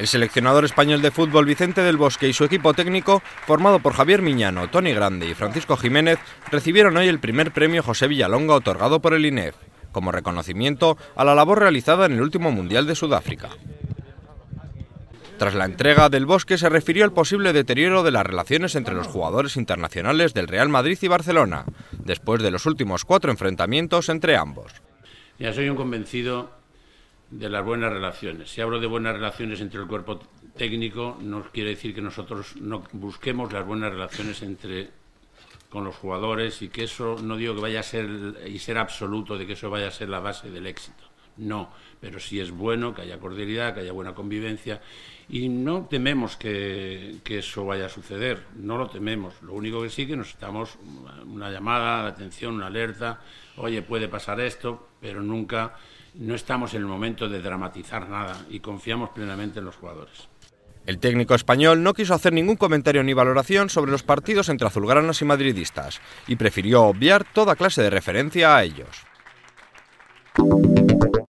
El seleccionador español de fútbol Vicente del Bosque y su equipo técnico, formado por Javier Miñano, Tony Grande y Francisco Jiménez, recibieron hoy el primer premio José Villalonga otorgado por el INEF, como reconocimiento a la labor realizada en el último Mundial de Sudáfrica. Tras la entrega del Bosque se refirió al posible deterioro de las relaciones entre los jugadores internacionales del Real Madrid y Barcelona, después de los últimos cuatro enfrentamientos entre ambos. Ya soy un convencido de las buenas relaciones. Si hablo de buenas relaciones entre el cuerpo técnico, no quiere decir que nosotros no busquemos las buenas relaciones entre con los jugadores y que eso no digo que vaya a ser y ser absoluto de que eso vaya a ser la base del éxito. No, pero sí es bueno que haya cordialidad, que haya buena convivencia y no tememos que, eso vaya a suceder, no lo tememos. Lo único que sí que necesitamos una llamada de atención, una alerta, oye, puede pasar esto, pero nunca no estamos en el momento de dramatizar nada y confiamos plenamente en los jugadores. El técnico español no quiso hacer ningún comentario ni valoración sobre los partidos entre azulgranas y madridistas y prefirió obviar toda clase de referencia a ellos.